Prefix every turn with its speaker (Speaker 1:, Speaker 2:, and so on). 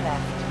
Speaker 1: left.